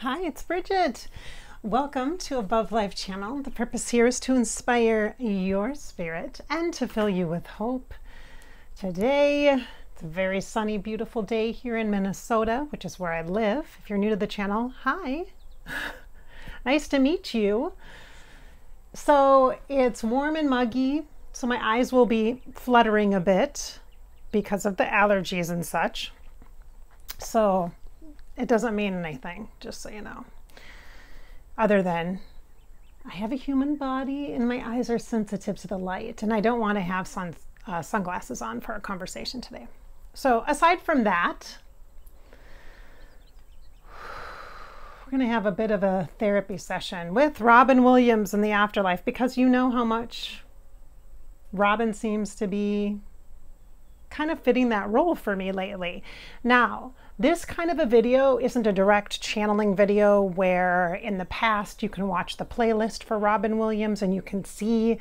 Hi, it's Bridgette. Welcome to Above Life channel. The purpose here is to inspire your spirit and to fill you with hope. Today, it's a very sunny, beautiful day here in Minnesota, which is where I live. If you're new to the channel, hi. nice to meet you. So it's warm and muggy, so my eyes will be fluttering a bit because of the allergies and such. So it doesn't mean anything, just so you know. Other than I have a human body and my eyes are sensitive to the light, and I don't want to have sun, uh, sunglasses on for our conversation today. So, aside from that, we're going to have a bit of a therapy session with Robin Williams in the afterlife because you know how much Robin seems to be kind of fitting that role for me lately. Now, this kind of a video isn't a direct channeling video where in the past you can watch the playlist for Robin Williams and you can see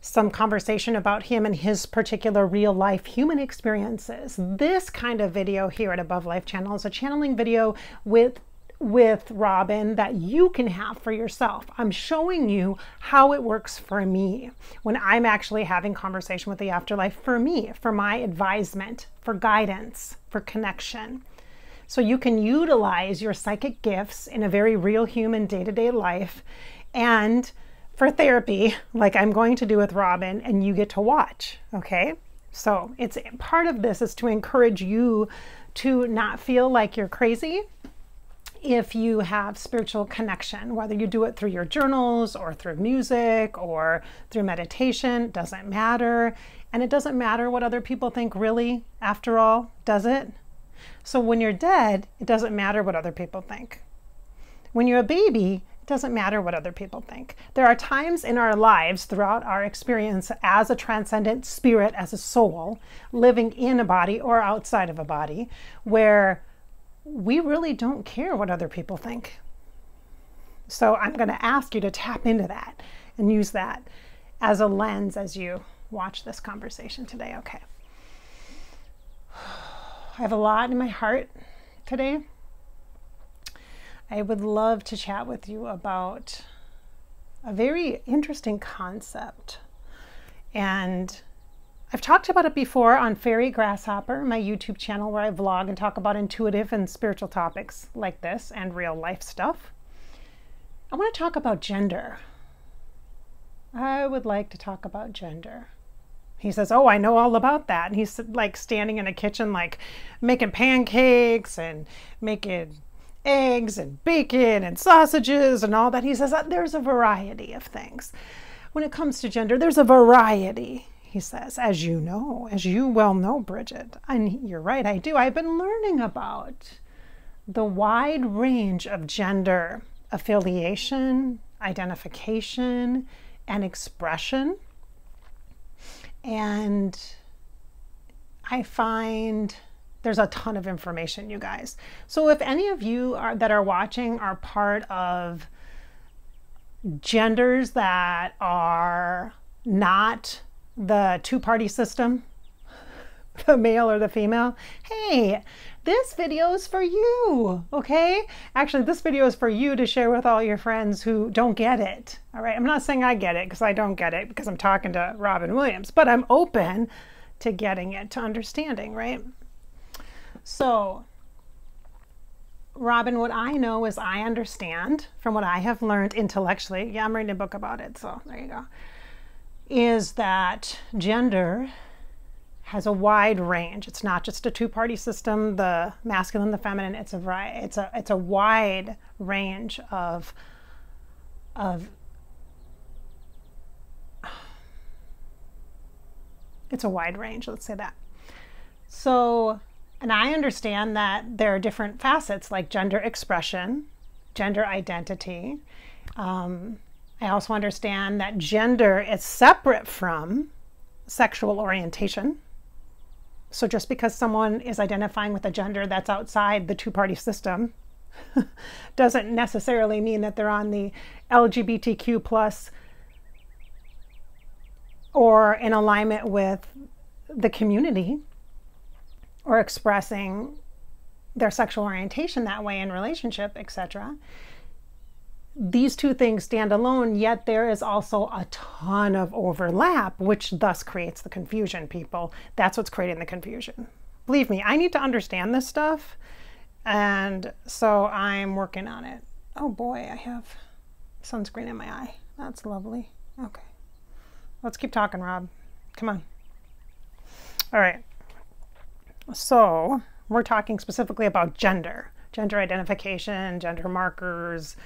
some conversation about him and his particular real life human experiences. This kind of video here at Above Life Channel is a channeling video with with Robin that you can have for yourself. I'm showing you how it works for me when I'm actually having conversation with the afterlife for me, for my advisement, for guidance, for connection. So you can utilize your psychic gifts in a very real human day-to-day life and for therapy, like I'm going to do with Robin, and you get to watch, okay? So it's part of this is to encourage you to not feel like you're crazy if you have spiritual connection, whether you do it through your journals or through music or through meditation, doesn't matter. And it doesn't matter what other people think, really, after all, does it? So when you're dead, it doesn't matter what other people think. When you're a baby, it doesn't matter what other people think. There are times in our lives throughout our experience as a transcendent spirit, as a soul, living in a body or outside of a body, where we really don't care what other people think. So I'm going to ask you to tap into that and use that as a lens as you watch this conversation today. Okay. I have a lot in my heart today. I would love to chat with you about a very interesting concept. And I've talked about it before on Fairy Grasshopper, my YouTube channel where I vlog and talk about intuitive and spiritual topics like this and real life stuff. I want to talk about gender. I would like to talk about gender. He says, Oh, I know all about that. And he's like standing in a kitchen, like making pancakes and making eggs and bacon and sausages and all that. He says, uh, There's a variety of things. When it comes to gender, there's a variety he says, as you know, as you well know, Bridgette. And you're right, I do. I've been learning about the wide range of gender affiliation, identification, and expression. And I find there's a ton of information, you guys. So if any of you are, that are watching are part of genders that are not the two party system, the male or the female, hey, this video is for you, okay? Actually, this video is for you to share with all your friends who don't get it, all right? I'm not saying I get it because I don't get it because I'm talking to Robin Williams, but I'm open to getting it, to understanding, right? So, Robin, what I know is I understand from what I have learned intellectually. Yeah, I'm reading a book about it, so there you go is that gender has a wide range. It's not just a two-party system, the masculine, the feminine. It's a variety. It's a it's a wide range of of it's a wide range. Let's say that. So, and I understand that there are different facets like gender expression, gender identity. Um, I also understand that gender is separate from sexual orientation. So just because someone is identifying with a gender that's outside the two party system doesn't necessarily mean that they're on the LGBTQ plus or in alignment with the community or expressing their sexual orientation that way in relationship, etc. These two things stand alone, yet there is also a ton of overlap, which thus creates the confusion, people. That's what's creating the confusion. Believe me, I need to understand this stuff, and so I'm working on it. Oh boy, I have sunscreen in my eye. That's lovely. Okay. Let's keep talking, Rob. Come on. All right. So, we're talking specifically about gender, gender identification, gender markers.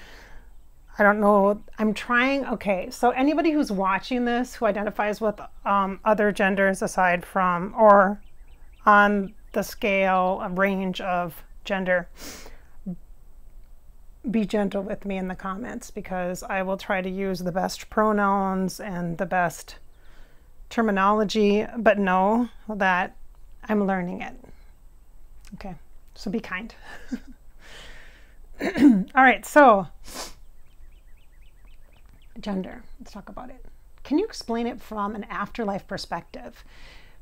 I don't know. I'm trying. Okay, so anybody who's watching this who identifies with um, other genders aside from or on the scale, a range of gender, be gentle with me in the comments because I will try to use the best pronouns and the best terminology, but know that I'm learning it. Okay, so be kind. All right, so gender, let's talk about it. Can you explain it from an afterlife perspective?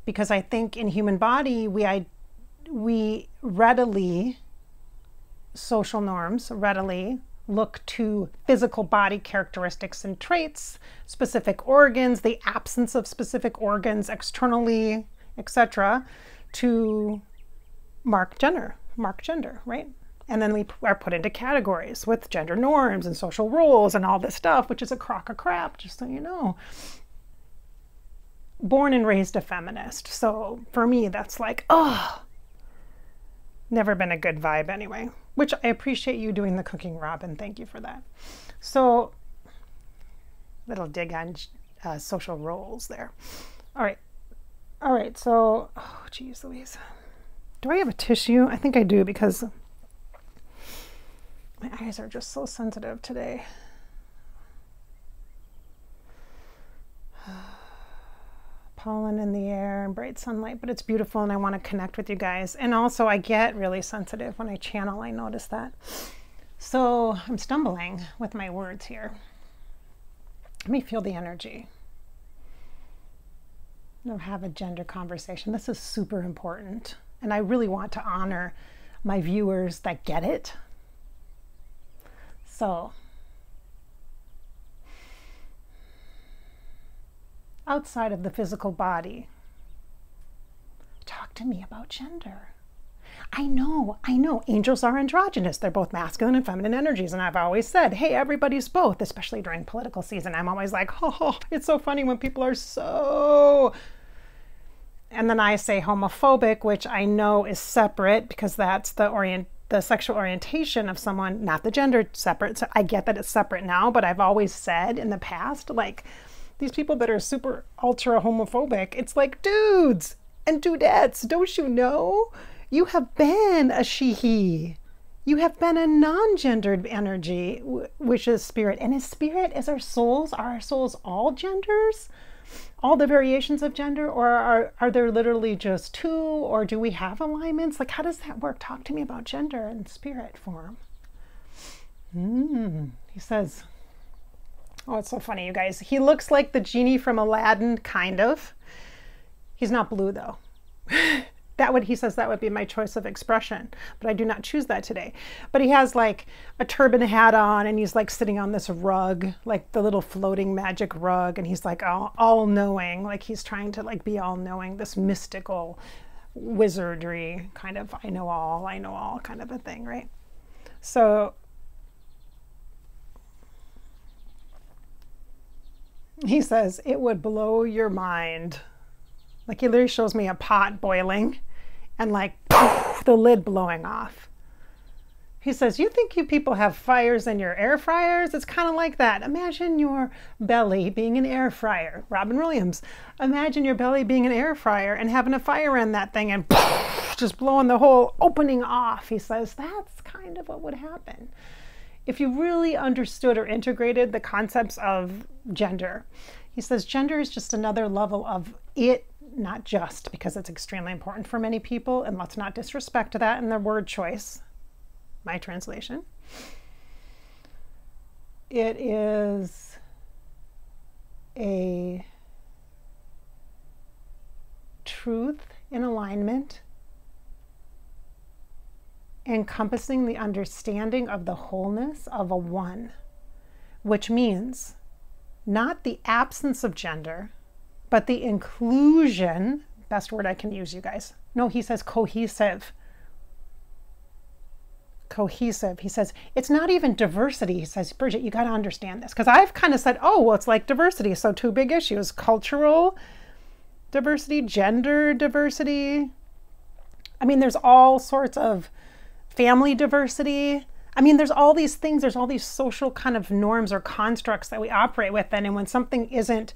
Because I think in human body, we, I, we readily social norms readily look to physical body characteristics and traits, specific organs, the absence of specific organs externally, etc., to mark gender, mark gender, right? And then we are put into categories with gender norms and social roles and all this stuff, which is a crock of crap, just so you know. Born and raised a feminist. So for me, that's like, oh, never been a good vibe anyway which I appreciate you doing the cooking, Robin. Thank you for that. So, little dig on uh, social roles there. All right. All right. So, oh, geez, Louise. Do I have a tissue? I think I do because my eyes are just so sensitive today. pollen in the air and bright sunlight, but it's beautiful and I want to connect with you guys. And also, I get really sensitive when I channel, I notice that. So I'm stumbling with my words here. Let me feel the energy. Now have a gender conversation. This is super important. And I really want to honor my viewers that get it. So outside of the physical body. Talk to me about gender. I know, I know, angels are androgynous. They're both masculine and feminine energies. And I've always said, hey, everybody's both, especially during political season. I'm always like, oh, it's so funny when people are so. And then I say homophobic, which I know is separate because that's the orient the sexual orientation of someone, not the gender separate. So I get that it's separate now, but I've always said in the past, like, these people that are super ultra homophobic, it's like, dudes and dudettes, don't you know? You have been a she, he. You have been a non gendered energy, which is spirit. And is spirit, is our souls, are our souls all genders? All the variations of gender? Or are, are there literally just two? Or do we have alignments? Like, how does that work? Talk to me about gender and spirit form. Mm, he says, Oh, it's so funny, you guys. He looks like the genie from Aladdin, kind of. He's not blue, though. that would, he says, that would be my choice of expression, but I do not choose that today. But he has like a turban hat on, and he's like sitting on this rug, like the little floating magic rug, and he's like all, all knowing, like he's trying to like be all knowing, this mystical wizardry kind of I know all, I know all kind of a thing, right? So He says, it would blow your mind. Like he literally shows me a pot boiling and like poof, the lid blowing off. He says, You think you people have fires in your air fryers? It's kind of like that. Imagine your belly being an air fryer. Robin Williams. Imagine your belly being an air fryer and having a fire in that thing and poof, just blowing the whole opening off. He says, That's kind of what would happen if you really understood or integrated the concepts of gender. He says gender is just another level of it, not just, because it's extremely important for many people, and let's not disrespect that in the word choice. My translation. It is a truth in alignment encompassing the understanding of the wholeness of a one, which means not the absence of gender, but the inclusion, best word I can use, you guys. No, he says cohesive. Cohesive. He says, it's not even diversity. He says, Bridgette, you got to understand this. Because I've kind of said, oh, well, it's like diversity. So, two big issues cultural diversity, gender diversity. I mean, there's all sorts of family diversity. I mean, there's all these things, there's all these social kind of norms or constructs that we operate within. And when something isn't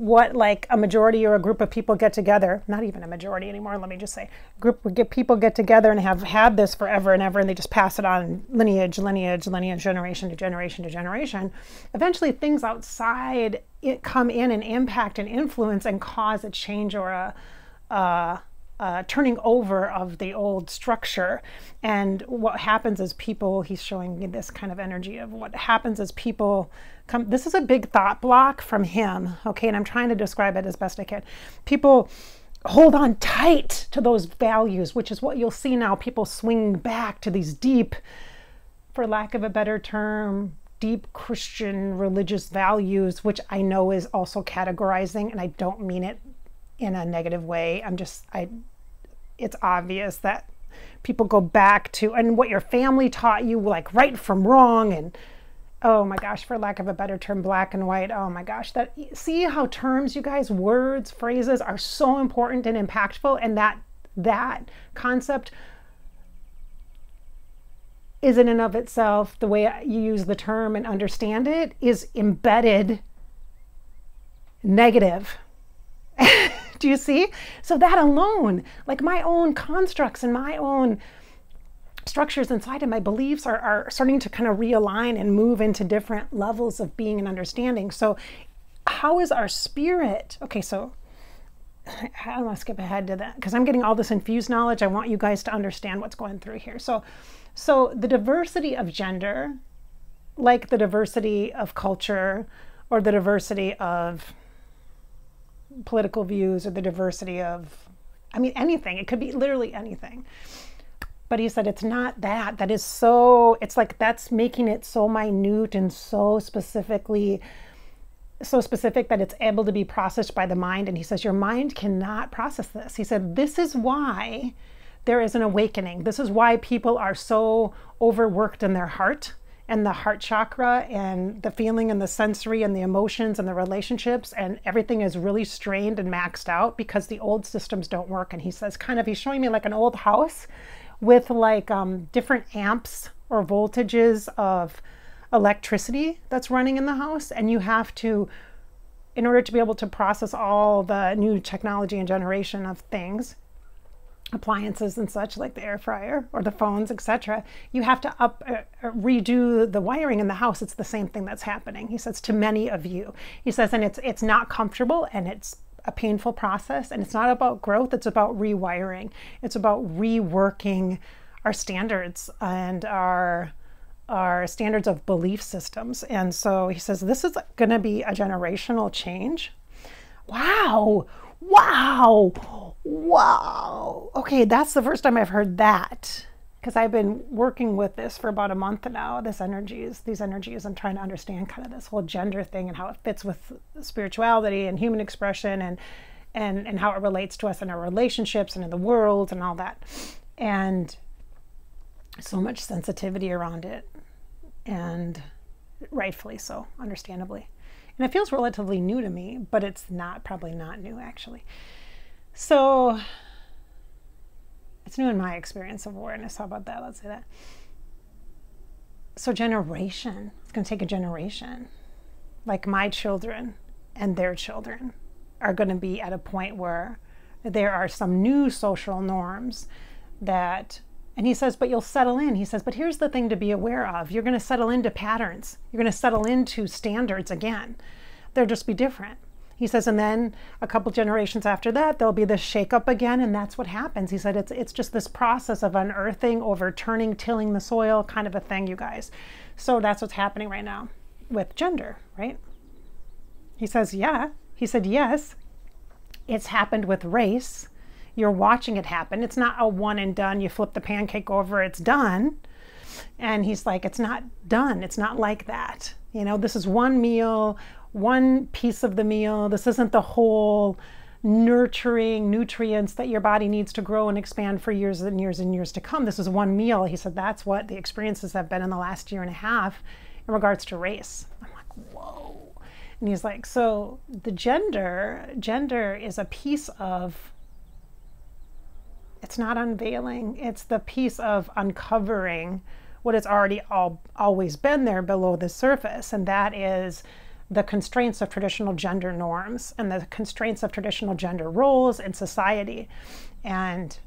what like a majority or a group of people get together, not even a majority anymore, let me just say, group get people get together and have had this forever and ever, and they just pass it on lineage, lineage, lineage, generation to generation to generation. Eventually, things outside it come in and impact and influence and cause a change or a, a uh, turning over of the old structure. And what happens is people, he's showing this kind of energy of what happens is people come. This is a big thought block from him, okay? And I'm trying to describe it as best I can. People hold on tight to those values, which is what you'll see now. People swing back to these deep, for lack of a better term, deep Christian religious values, which I know is also categorizing, and I don't mean it in a negative way. I'm just, I it's obvious that people go back to and what your family taught you like right from wrong and oh my gosh for lack of a better term black and white oh my gosh that see how terms you guys words phrases are so important and impactful and that that concept is in and of itself the way you use the term and understand it is embedded negative Do you see? So that alone, like my own constructs and my own structures inside of my beliefs are, are starting to kind of realign and move into different levels of being and understanding. So how is our spirit? Okay, so I want to skip ahead to that because I'm getting all this infused knowledge. I want you guys to understand what's going through here. So, so the diversity of gender, like the diversity of culture or the diversity of political views or the diversity of, I mean, anything. It could be literally anything. But he said it's not that. That is so, it's like that's making it so minute and so specifically, so specific that it's able to be processed by the mind. And he says, Your mind cannot process this. He said, This is why there is an awakening. This is why people are so overworked in their heart and the heart chakra and the feeling and the sensory and the emotions and the relationships and everything is really strained and maxed out because the old systems don't work. And he says, kind of, he's showing me like an old house with like um, different amps or voltages of electricity that's running in the house. And you have to, in order to be able to process all the new technology and generation of things, appliances and such like the air fryer or the phones etc you have to up uh, uh, redo the wiring in the house. It's the same thing that's happening. He says to many of you. He says and it's it's not comfortable and it's a painful process. And it's not about growth. It's about rewiring. It's about reworking our standards and our our standards of belief systems. And so he says this is going to be a generational change. Wow. Wow Wow. Okay, that's the first time I've heard that because I've been working with this for about a month now. This energies, these energies, I'm trying to understand kind of this whole gender thing and how it fits with spirituality and human expression and and and how it relates to us in our relationships and in the world and all that. And so much sensitivity around it and rightfully so, understandably. And it feels relatively new to me, but it's not probably not new actually. So it's new in my experience of awareness. How about that? Let's say that. So, generation, it's going to take a generation. Like my children and their children are going to be at a point where there are some new social norms that and he says, but you'll settle in. He says, but here's the thing to be aware of. You're going to settle into patterns. You're going to settle into standards again. They'll just be different. He says, and then a couple generations after that, there'll be this shakeup again, and that's what happens. He said it's it's just this process of unearthing, overturning, tilling the soil, kind of a thing, you guys. So that's what's happening right now with gender, right? He says, yeah. He said, yes. It's happened with race. You're watching it happen. It's not a one and done. You flip the pancake over, it's done. And he's like, it's not done. It's not like that. You know, this is one meal, one piece of the meal. This isn't the whole nurturing nutrients that your body needs to grow and expand for years and years and years to come. This is one meal. He said that's what the experiences have been in the last year and a half in regards to race. I'm like, whoa. And he's like, so the gender, gender is a piece of it's not unveiling, it's the piece of uncovering what has already all, always been there below the surface, and that is the constraints of traditional gender norms and the constraints of traditional gender roles in society. And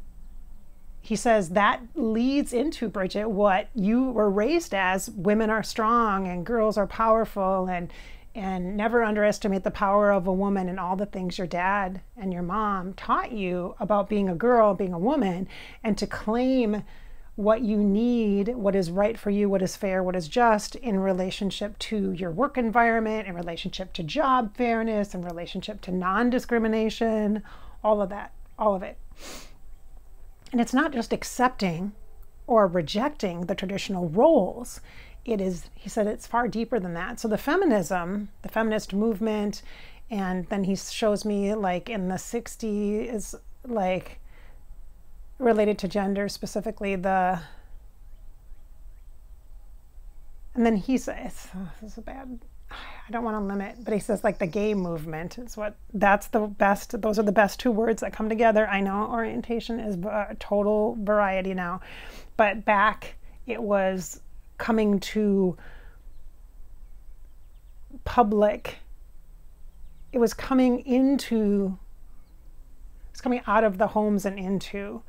he says that leads into Bridgette what you were raised as women are strong and girls are powerful and and never underestimate the power of a woman and all the things your dad and your mom taught you about being a girl, being a woman, and to claim what you need, what is right for you, what is fair, what is just in relationship to your work environment, in relationship to job fairness, in relationship to non discrimination, all of that, all of it. And it's not just accepting or rejecting the traditional roles. It is, he said, it's far deeper than that. So the feminism, the feminist movement, and then he shows me like in the 60s, like related to gender specifically the and then he says oh, this is a bad i don't want to limit but he says like the gay movement is what that's the best those are the best two words that come together. I know orientation is a total variety now but back it was coming to public. It was coming into it's coming out of the homes and into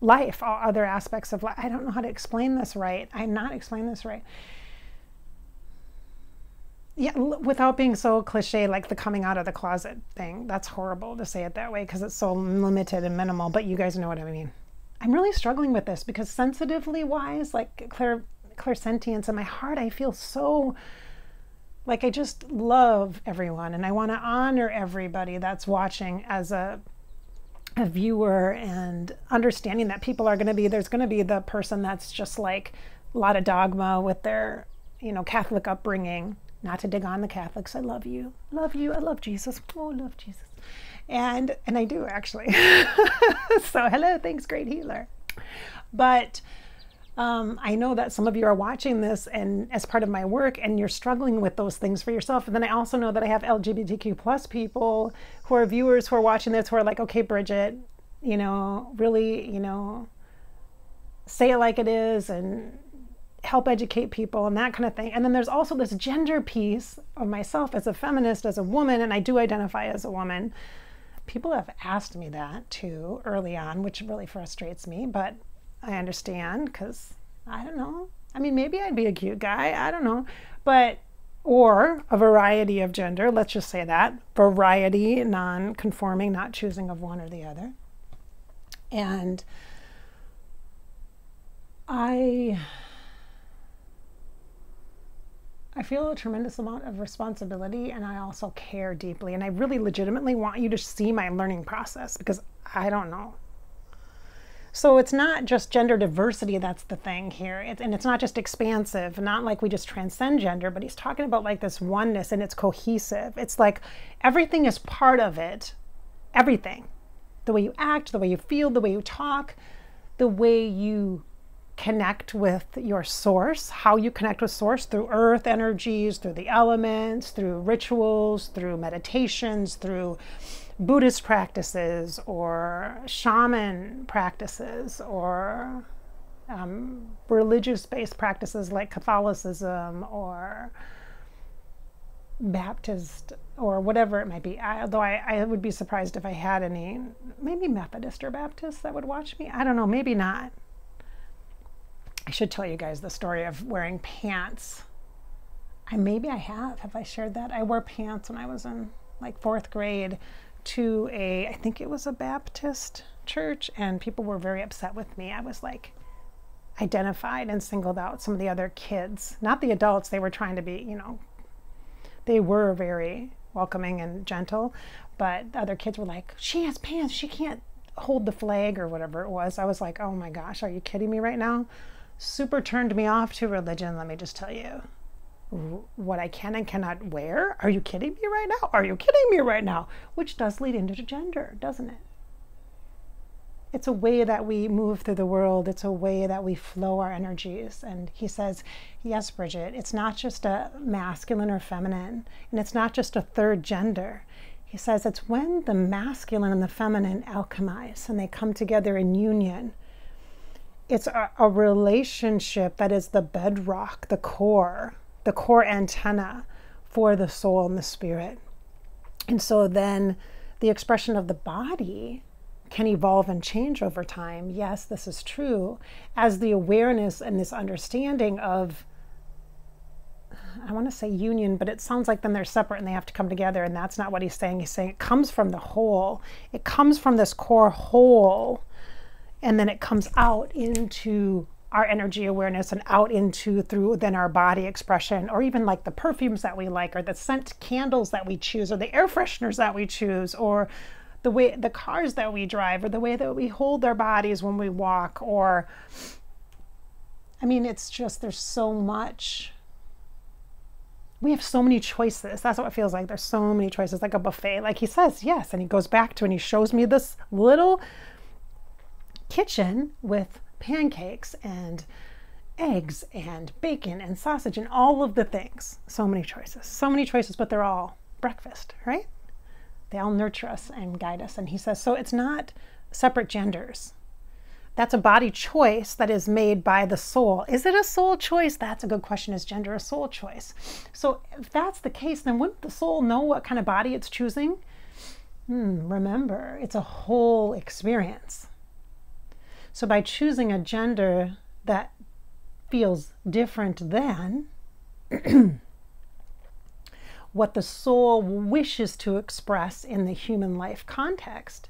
life, all other aspects of life. I don't know how to explain this right. I'm not explaining this right. Yeah, without being so cliche, like the coming out of the closet thing. That's horrible to say it that way because it's so limited and minimal, but you guys know what I mean. I'm really struggling with this because sensitively wise, like clair clairsentience in my heart, I feel so like I just love everyone and I want to honor everybody that's watching as a a viewer and understanding that people are going to be there's going to be the person that's just like a lot of dogma with their you know catholic upbringing. Not to dig on the catholics i love you. Love you i love jesus. Oh love jesus. And and i do actually. So hello thanks great healer. But um, I know that some of you are watching this and as part of my work and you're struggling with those things for yourself. And then I also know that I have LGBTQ plus people who are viewers who are watching this who are like, okay, Bridgette, you know, really, you know, say it like it is and help educate people and that kind of thing. And then there's also this gender piece of myself as a feminist, as a woman, and I do identify as a woman. People have asked me that too early on, which really frustrates me, but I understand because I don't know. I mean, maybe I'd be a cute guy. I don't know. But, or a variety of gender, let's just say that. Variety, non conforming, not choosing of one or the other. And I. I feel a tremendous amount of responsibility and I also care deeply. And I really legitimately want you to see my learning process because I don't know. So it's not just gender diversity that's the thing here. It, and it's not just expansive, not like we just transcend gender, but he's talking about like this oneness and it's cohesive. It's like everything is part of it. Everything. The way you act, the way you feel, the way you talk, the way you connect with your source, how you connect with source through earth energies, through the elements, through rituals, through meditations, through Buddhist practices or shaman practices or um, religious based practices like Catholicism or Baptist or whatever it might be. I, although I, I would be surprised if I had any, maybe Methodist or Baptist that would watch me. I don't know, maybe not. I should tell you guys the story of wearing pants. I maybe I have. Have I shared that? I wore pants when I was in like fourth grade to a, I think it was a Baptist church, and people were very upset with me. I was like identified and singled out some of the other kids, not the adults. They were trying to be, you know, they were very welcoming and gentle. But the other kids were like, she has pants, she can't hold the flag or whatever it was. I was like, oh my gosh, are you kidding me right now? Super turned me off to religion, let me just tell you. What I can and cannot wear? Are you kidding me right now? Are you kidding me right now? Which does lead into gender, doesn't it? It's a way that we move through the world. It's a way that we flow our energies. And he says, Yes, Bridgette, it's not just a masculine or feminine, and it's not just a third gender. He says it's when the masculine and the feminine alchemize and they come together in union. It's a, a relationship that is the bedrock, the core, the core antenna for the soul and the spirit. And so then the expression of the body can evolve and change over time. Yes, this is true. As the awareness and this understanding of I want to say union, but it sounds like then they're separate and they have to come together. And that's not what he's saying. He's saying it comes from the whole, it comes from this core whole, and then it comes out into our energy awareness and out into through then our body expression, or even like the perfumes that we like, or the scent candles that we choose, or the air fresheners that we choose, or the way the cars that we drive, or the way that we hold our bodies when we walk, or I mean, it's just there's so much we have so many choices. That's what it feels like. There's so many choices, like a buffet. Like he says, yes. And he goes back to and he shows me this little kitchen with pancakes and eggs and bacon and sausage and all of the things. So many choices. So many choices, but they're all breakfast, right? They all nurture us and guide us. And he says, so it's not separate genders. That's a body choice that is made by the soul. Is it a soul choice? That's a good question. Is gender a soul choice? So, if that's the case, then wouldn't the soul know what kind of body it's choosing? Hmm, remember, it's a whole experience. So, by choosing a gender that feels different than what the soul wishes to express in the human life context,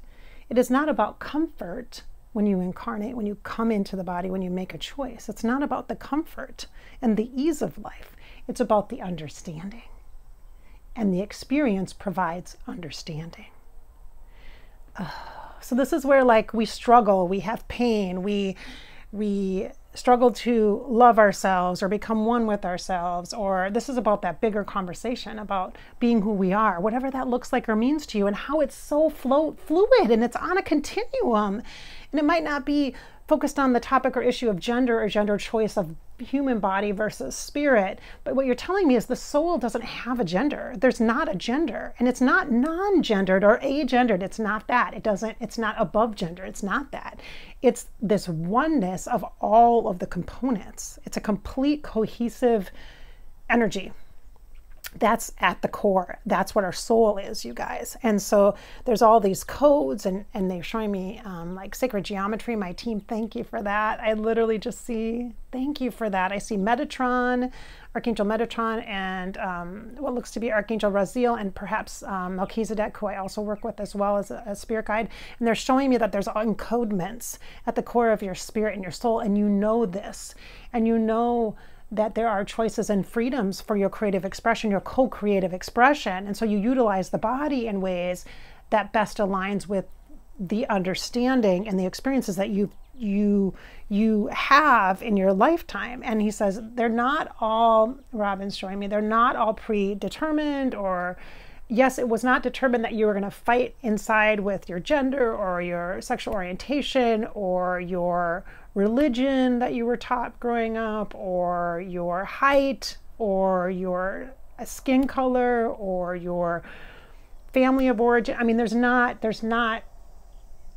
it is not about comfort when you incarnate, when you come into the body, when you make a choice. It's not about the comfort and the ease of life, it's about the understanding. And the experience provides understanding. Uh, so this is where like we struggle, we have pain, we we struggle to love ourselves or become one with ourselves or this is about that bigger conversation about being who we are whatever that looks like or means to you and how it's so float fluid and it's on a continuum. And it might not be focused on the topic or issue of gender or gender choice of human body versus spirit. But what you're telling me is the soul doesn't have a gender. There's not a gender. And it's not non-gendered or agendered. It's not that. It doesn't, it's not above gender. It's not that. It's this oneness of all of the components. It's a complete cohesive energy that's at the core. That's what our soul is, you guys. And so there's all these codes, and, and they're showing me um, like sacred geometry. My team, thank you for that. I literally just see, thank you for that. I see Metatron, Archangel Metatron, and um, what looks to be Archangel Raziel, and perhaps um, Melchizedek, who I also work with as well as a, a spirit guide. And they're showing me that there's encodements at the core of your spirit and your soul, and you know this, and you know that there are choices and freedoms for your creative expression, your co creative expression. And so you utilize the body in ways that best aligns with the understanding and the experiences that you you you have in your lifetime and he says they're not all robin's showing me they're not all predetermined or yes it was not determined that you were going to fight inside with your gender or your sexual orientation or your religion that you were taught growing up, or your height, or your skin color, or your family of origin. I mean, there's not, there's not,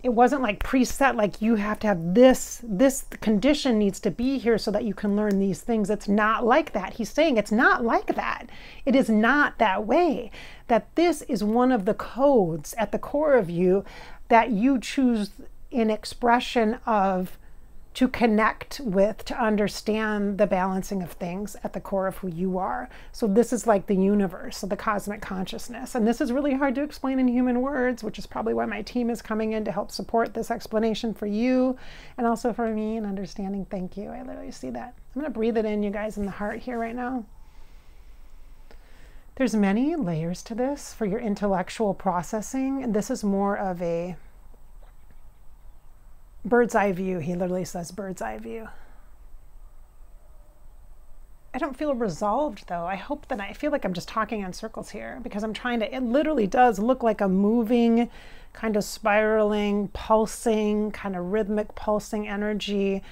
it wasn't like preset, like you have to have this, this condition needs to be here so that you can learn these things. It's not like that. He's saying it's not like that. It is not that way. That this is one of the codes at the core of you that you choose in expression of to connect with, to understand the balancing of things at the core of who you are. So, this is like the universe, so the cosmic consciousness. And this is really hard to explain in human words, which is probably why my team is coming in to help support this explanation for you and also for me and understanding. Thank you. I literally see that. I'm going to breathe it in, you guys, in the heart here right now. there's many layers to this for your intellectual processing, and this is more of a bird's eye view. He literally says bird's eye view. I don't feel resolved though. I hope that I feel like I'm just talking in circles here because I'm trying to, it literally does look like a moving, kind of spiraling, pulsing, kind of rhythmic pulsing energy.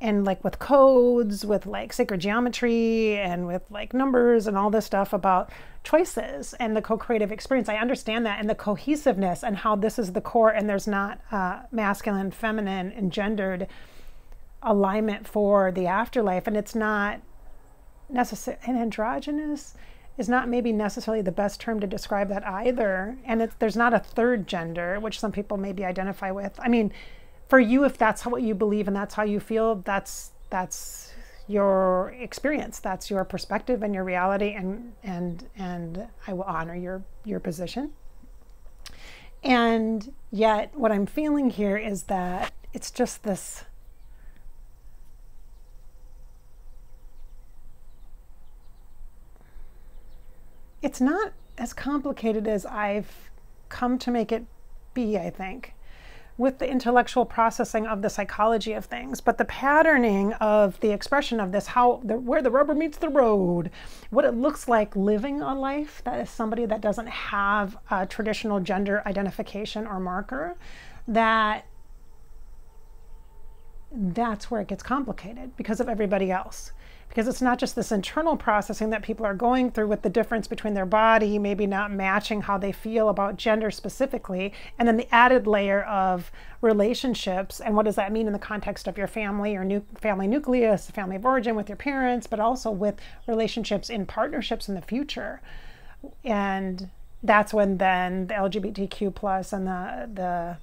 And like with codes, with like sacred geometry, and with like numbers and all this stuff about choices and the co creative experience. I understand that and the cohesiveness and how this is the core, and there's not uh, masculine, feminine, and gendered alignment for the afterlife. And it's not necessary and androgynous is not maybe necessarily the best term to describe that either and it's there's not a third gender which some people maybe identify with i mean for you if that's what you believe and that's how you feel that's that's your experience that's your perspective and your reality and and and i will honor your your position. And yet what i'm feeling here is that it's just this it's not as complicated as I've come to make it be, I think, with the intellectual processing of the psychology of things, but the patterning of the expression of this, how the, where the rubber meets the road, what it looks like living a life that is somebody that doesn't have a traditional gender identification or marker, that that's where it gets complicated because of everybody else because it's not just this internal processing that people are going through with the difference between their body maybe not matching how they feel about gender specifically and then the added layer of relationships. And what does that mean in the context of your family or new family nucleus family of origin with your parents but also with relationships in partnerships in the future? And that's when then the lgbtq plus and the the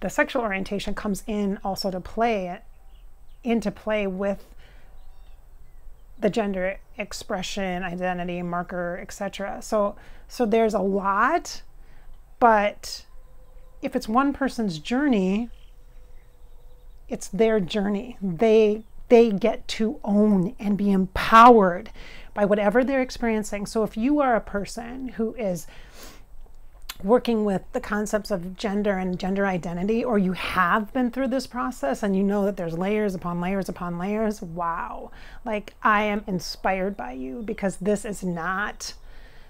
the sexual orientation comes in also to play into play with the gender expression, identity, marker, etc. So so there's a lot, but if it's one person's journey, it's their journey. They they get to own and be empowered by whatever they're experiencing. So if you are a person who is working with the concepts of gender and gender identity, or you have been through this process and you know that there's layers upon layers upon layers, wow. Like, I am inspired by you because this is not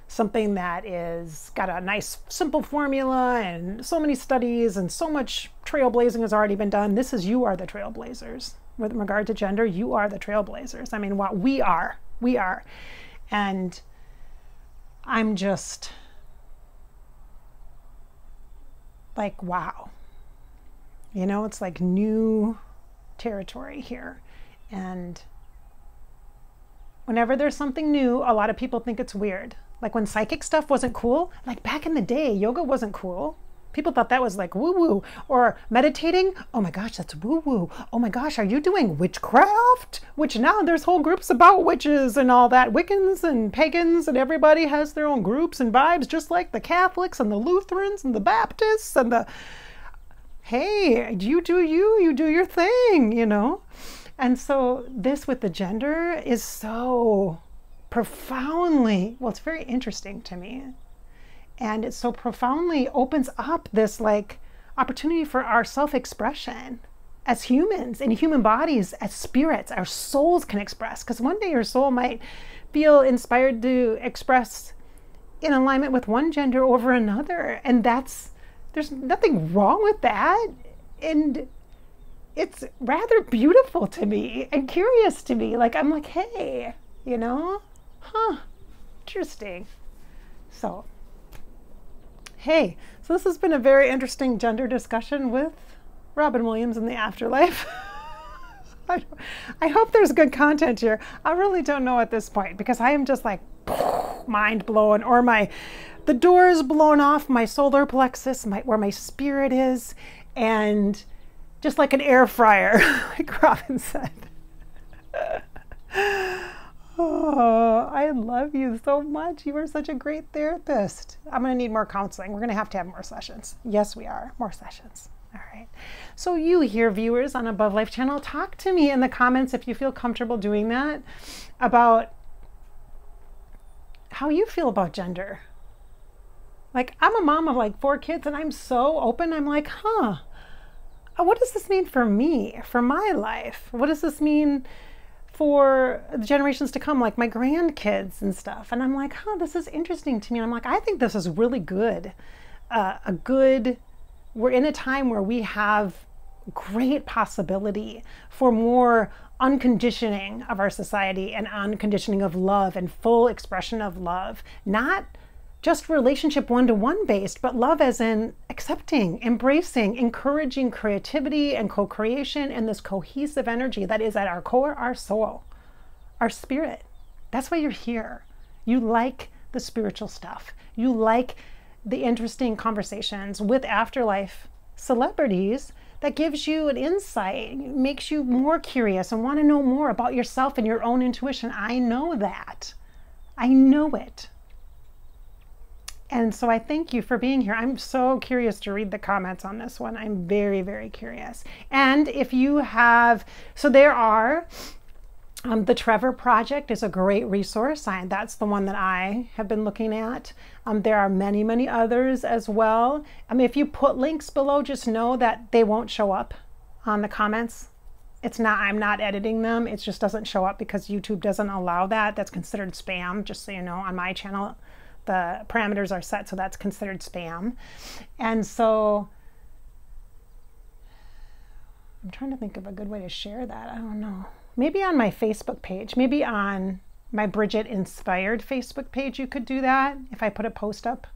something that is got a nice simple formula and so many studies and so much trailblazing has already been done. This is you are the trailblazers. With regard to gender, you are the trailblazers. I mean, what we are, we are. And I'm just like, wow. You know, it's like new territory here. And whenever there's something new, a lot of people think it's weird. Like when psychic stuff wasn't cool, like back in the day, yoga wasn't cool. People thought that was like woo woo. Or meditating, oh my gosh, that's woo woo. Oh my gosh, are you doing witchcraft? Which now there's whole groups about witches and all that. Wiccans and pagans, and everybody has their own groups and vibes, just like the Catholics and the Lutherans and the Baptists and the. Hey, you do you, you do your thing, you know? And so this with the gender is so profoundly, well, it's very interesting to me and it so profoundly opens up this like opportunity for our self-expression as humans in human bodies as spirits our souls can express. Because one day your soul might feel inspired to express in alignment with one gender over another. And that's there's nothing wrong with that. And it's rather beautiful to me and curious to me. Like i'm like hey you know? Huh. Interesting. So Hey, so this has been a very interesting gender discussion with Robin Williams in the afterlife. I hope there's good content here. I really don't know at this point because I am just like mind blown or my the doors blown off my solar plexus, my, where my spirit is, and just like an air fryer, like Robin said. Oh, I love you so much. You are such a great therapist. I'm going to need more counseling. We're going to have to have more sessions. Yes, we are. More sessions. All right. So, you here, viewers on Above Life channel, talk to me in the comments if you feel comfortable doing that about how you feel about gender. Like, I'm a mom of like four kids and I'm so open. I'm like, huh, uh, what does this mean for me, for my life? What does this mean for the generations to come, like my grandkids and stuff? And I'm like, huh, this is interesting to me. And I'm like, I think this is really good. Uh, a good, we're in a time where we have great possibility for more unconditioning of our society and unconditioning of love and full expression of love. Not just relationship one to one based, but love as in accepting, embracing, encouraging creativity and co creation and this cohesive energy that is at our core, our soul, our spirit. That's why you're here. You like the spiritual stuff, you like the interesting conversations with afterlife celebrities that gives you an insight, makes you more curious and want to know more about yourself and your own intuition. I know that. I know it. And so I thank you for being here. I'm so curious to read the comments on this one. I'm very, very curious. And if you have, so there are, um, the Trevor Project is a great resource. I, that's the one that I have been looking at. Um, there are many, many others as well. I mean, if you put links below, just know that they won't show up on the comments. It's not, I'm not editing them. It just doesn't show up because YouTube doesn't allow that. That's considered spam, just so you know, on my channel the parameters are set so that's considered spam. And so I'm trying to think of a good way to share that. I don't know. Maybe on my Facebook page, maybe on my Bridgette Inspired Facebook page, you could do that. If I put a post up,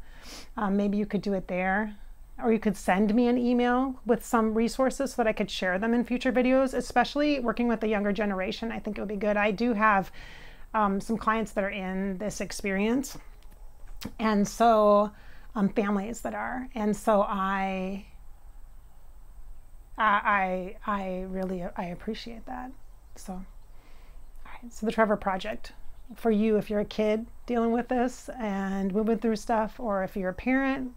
um, maybe you could do it there. Or you could send me an email with some resources so that I could share them in future videos, especially working with the younger generation. I think it would be good. I do have um, some clients that are in this experience and so um, families that are. And so i i i really i appreciate that. So all right. So the trevor project for you if you're a kid dealing with this and moving through stuff or if you're a parent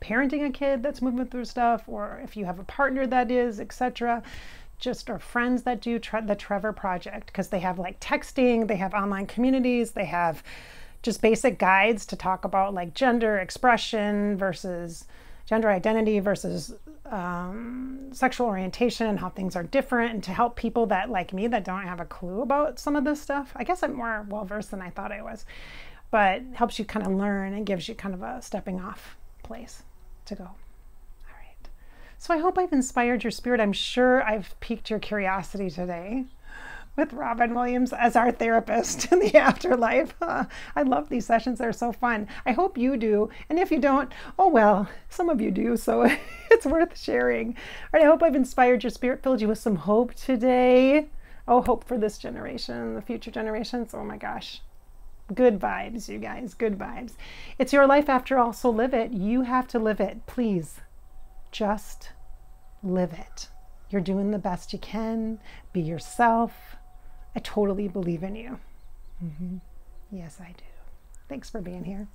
parenting a kid that's moving through stuff or if you have a partner that is etc just or friends that do tre- the trevor project because they have like texting they have online communities they have just basic guides to talk about like gender expression versus gender identity versus um, sexual orientation and how things are different and to help people that like me that don't have a clue about some of this stuff. I guess i'm more well versed than i thought i was but helps you kind of learn and gives you kind of a stepping off place to go. All right. So i hope i've inspired your spirit. I'm sure i've piqued your curiosity today with Robin Williams as our therapist in the afterlife. Uh, I love these sessions, they're so fun. I hope you do. And if you don't, oh well, some of you do, so it's worth sharing. All right, I hope I've inspired your spirit, filled you with some hope today. Oh, hope for this generation, the future generations. Oh my gosh. Good vibes, you guys, good vibes. It's your life after all, so live it. You have to live it. Please, just live it. You're doing the best you can. Be yourself I totally believe in you. Mm-hmm. Yes, I do. Thanks for being here.